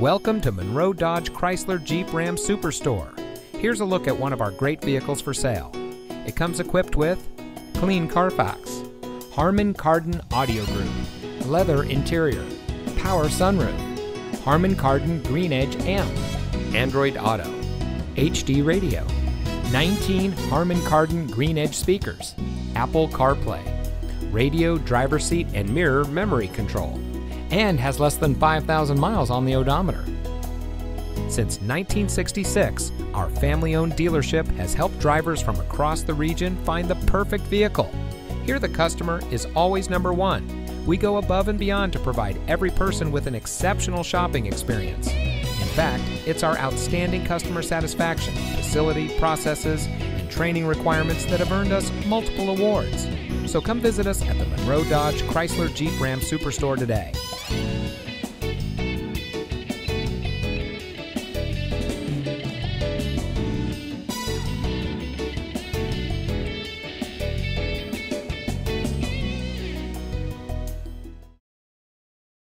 Welcome to Monroe Dodge Chrysler Jeep Ram Superstore. Here's a look at one of our great vehicles for sale. It comes equipped with clean Carfax, Harman Kardon Audio Group, leather interior, power sunroof, Harman Kardon Green Edge amp, Android Auto, HD radio, 19 Harman Kardon Green Edge speakers, Apple CarPlay, radio, driver seat, and mirror memory control, and has less than 5,000 miles on the odometer. Since 1966, our family owned dealership has helped drivers from across the region find the perfect vehicle. Here, the customer is always number one. We go above and beyond to provide every person with an exceptional shopping experience. In fact, it's our outstanding customer satisfaction, facility, processes, training requirements that have earned us multiple awards. So come visit us at the Monroe Dodge Chrysler Jeep Ram Superstore today.